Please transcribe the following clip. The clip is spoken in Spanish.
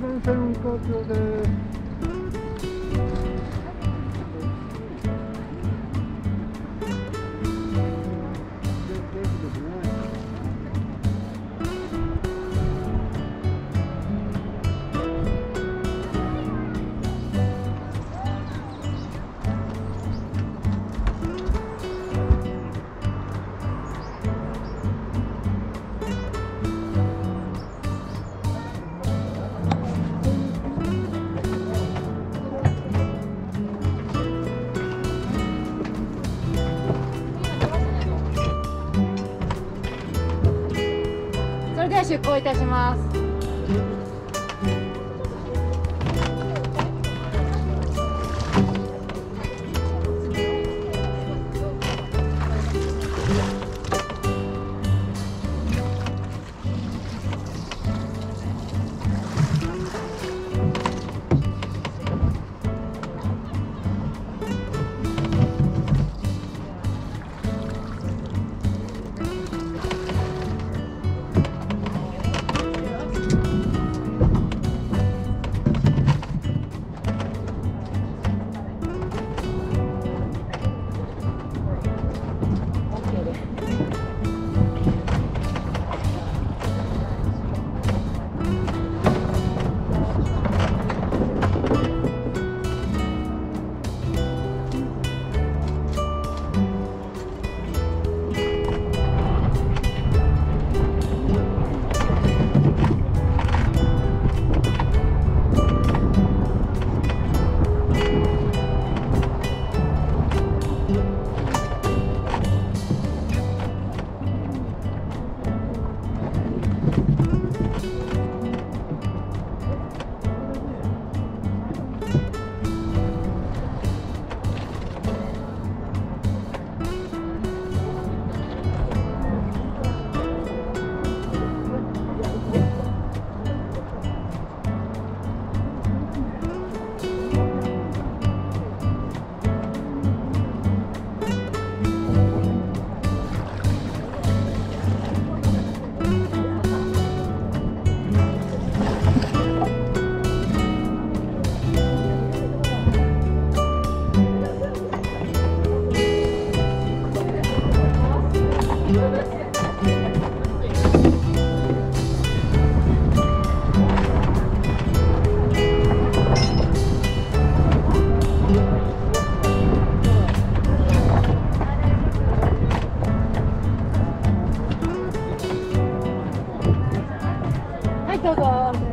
gran centro de 出航いたします。Thưa.